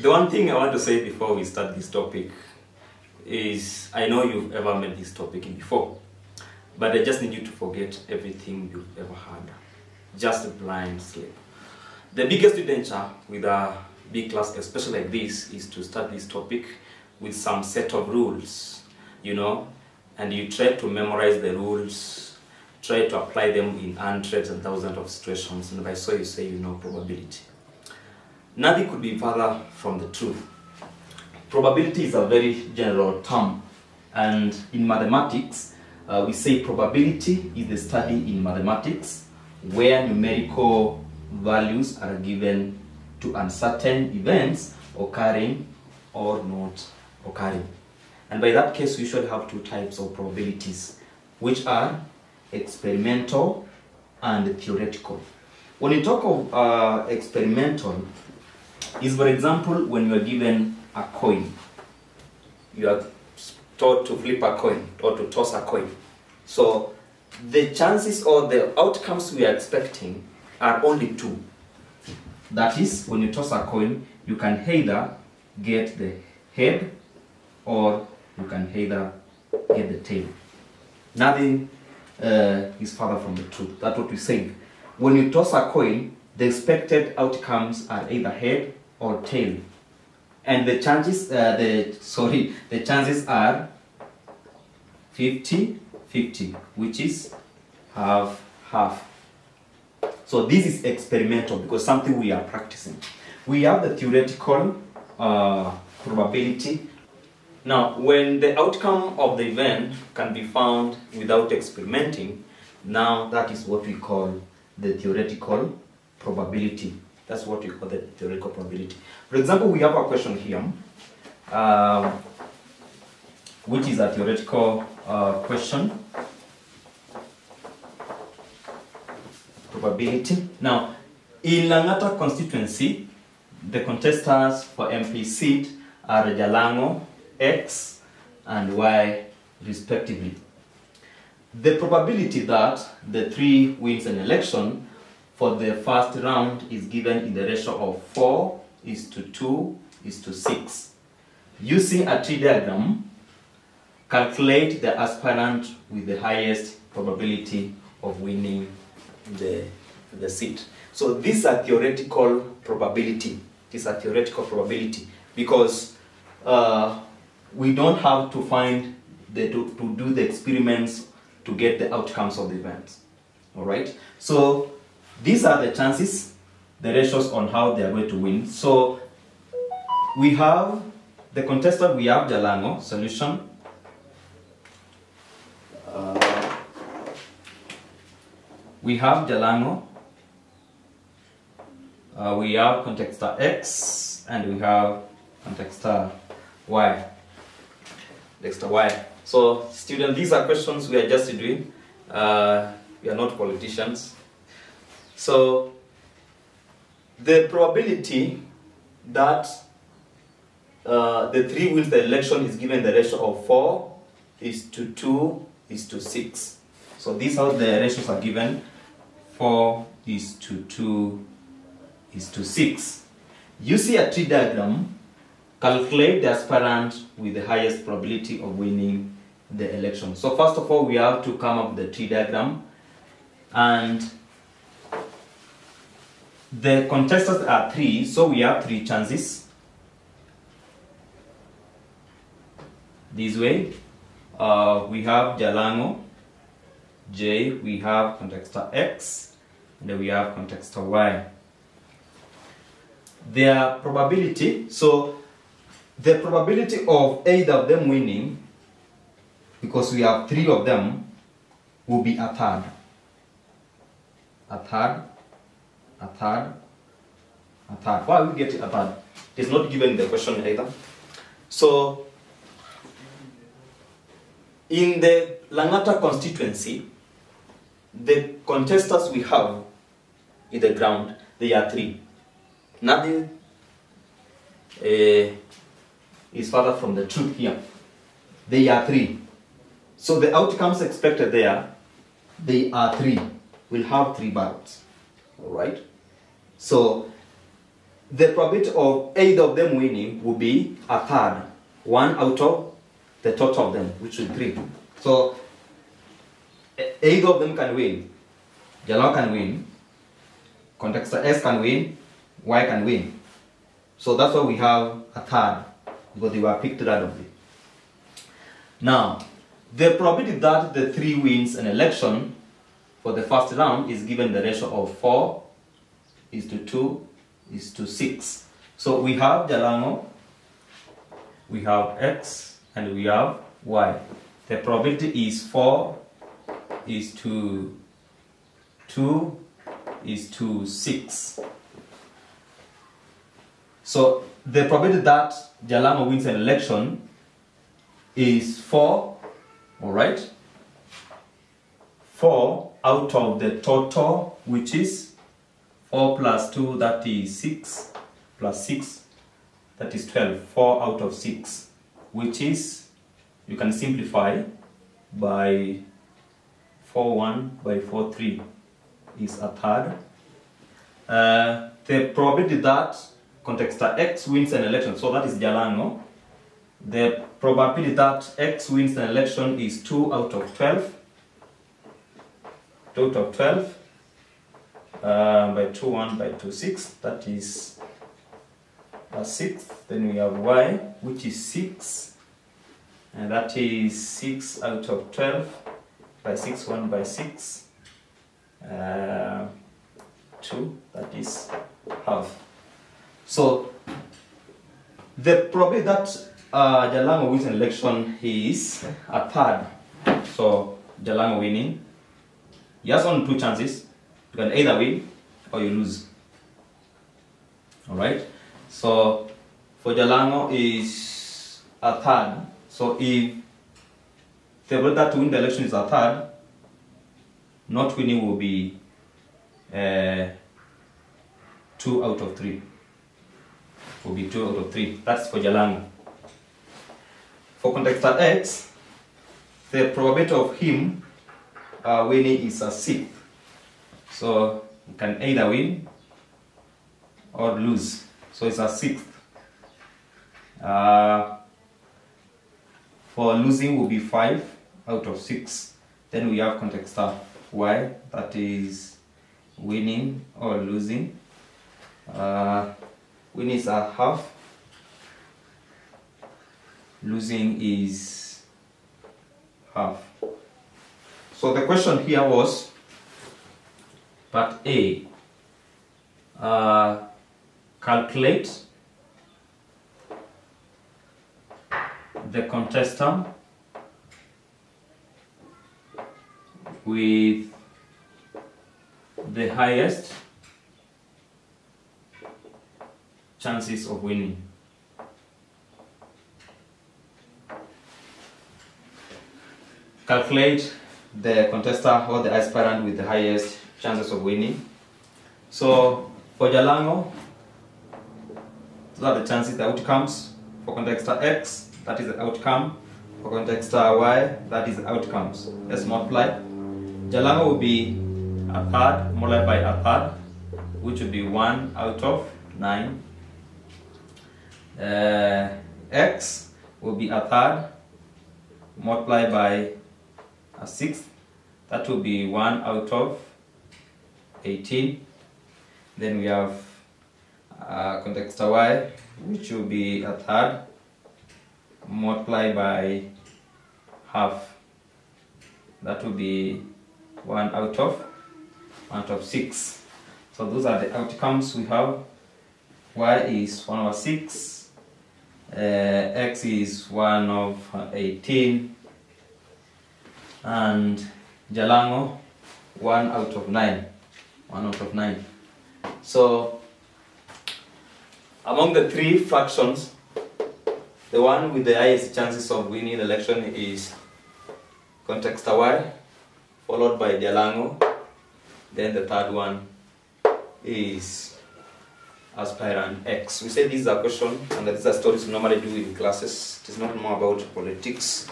The one thing I want to say before we start this topic is I know you've ever met this topic before, but I just need you to forget everything you've ever heard. Just a blind slip. The biggest danger with a big class, especially like this, is to start this topic with some set of rules, you know, and you try to memorize the rules, try to apply them in hundreds and thousands of situations, and by so you say you know probability. Nothing could be further from the truth. Probability is a very general term, and in mathematics, uh, we say probability is the study in mathematics where numerical values are given to uncertain events occurring or not occurring. And by that case, we should have two types of probabilities, which are experimental and theoretical. When you talk of uh, experimental, is for example when you are given a coin you are taught to flip a coin or to toss a coin. So the chances or the outcomes we are expecting are only two. That is when you toss a coin you can either get the head or you can either get the tail. Nothing uh, is further from the truth. That's what we say when you toss a coin the expected outcomes are either head or tail. And the chances uh, the sorry the chances are 50 50 which is half half. So this is experimental because something we are practicing. We have the theoretical uh, probability. Now when the outcome of the event can be found without experimenting now that is what we call the theoretical probability that's what we call the theoretical probability. For example, we have a question here, um, which is a theoretical uh, question. Probability. Now, in Langata constituency, the contestants for MP seat are Jalango, X, and Y respectively. The probability that the three wins an election for the first round is given in the ratio of 4 is to 2 is to 6. Using a tree diagram, calculate the aspirant with the highest probability of winning the, the seat. So this is a theoretical probability. This is a theoretical probability because uh, we don't have to find the, to, to do the experiments to get the outcomes of the events. All right. So these are the chances, the ratios on how they are going to win. So we have the contestant, we have Jalango, solution. Uh, we have Jalango. Uh, we have contextor X and we have contextor Y. Dexter Y. So student, these are questions we are just doing. Uh, we are not politicians. So the probability that uh, the three wins the election is given the ratio of 4 is to 2 is to 6. So these are the ratios are given. 4 is to 2 is to 6. You see a tree diagram, calculate the aspirant with the highest probability of winning the election. So first of all, we have to come up with the tree diagram and the contestants are three, so we have three chances. This way, uh, we have Jalango, J, we have contextor X, and we have contextor Y. Their probability, so the probability of either of them winning, because we have three of them, will be a third. A third a third, a third. Why we get a third? It is not given in the question either. So, in the Langata constituency, the contestants we have in the ground, they are three. Nothing uh, is further from the truth here. They are three. So the outcomes expected there, they are three. We'll have three ballots. All right. So the probability of either of them winning will be a third, one out of the total of them, which is three. So either of them can win. Jalango can win, contexta S can win, Y can win. So that's why we have a third, because they were picked randomly. Now, the probability that the three wins an election for the first round is given the ratio of 4 is to 2 is to 6. So we have Jalango, we have X, and we have Y. The probability is 4 is to 2 is to 6. So the probability that Jalango wins an election is 4, alright? 4 out of the total, which is 4 plus 2, that is 6, plus 6, that is 12. 4 out of 6, which is, you can simplify by 4 1 by 4 3 is a third. Uh, the probability that contexta X wins an election, so that is Jalango. The probability that X wins an election is 2 out of 12. 2 out of 12 uh, by 2 1 by 2 6 that is a sixth then we have y which is 6 and that is 6 out of 12 by 6 1 by 6 uh, 2 that is half. So the probability that uh, Jalango wins election is a third. So Jalango winning he has only two chances. You can either win or you lose. Alright? So for Jalango is a third. So if the ability to win the election is a third, not winning will be uh, two out of three. Will be two out of three. That's for Jalango. For contexta X, the probability of him uh, winning is a sixth. So you can either win or lose. So it's a sixth. Uh, for losing will be five out of six. Then we have contexta Y, that is winning or losing. Uh, winning is a half. Losing is half. So the question here was part A. Uh, calculate the contestant with the highest chances of winning. Calculate the contestant or the aspirant with the highest chances of winning. So for Jalango, those are the chances, the outcomes. For contexta X, that is the outcome. For contexta Y, that is the outcomes. Let's multiply. Jalango will be a third multiplied by a third, which will be 1 out of 9. Uh, X will be a third multiplied by a sixth. That will be 1 out of 18. Then we have uh, context y, which will be a third multiplied by half. That will be 1 out of 1 out of 6. So those are the outcomes we have. y is 1 over 6, uh, x is 1 of 18, and Jalango 1 out of 9. 1 out of 9. So, among the three fractions, the one with the highest chances of winning election is context y, followed by Jalango. Then the third one is aspirant X. We say this is a question and that these are stories we normally do in classes. It is not more about politics.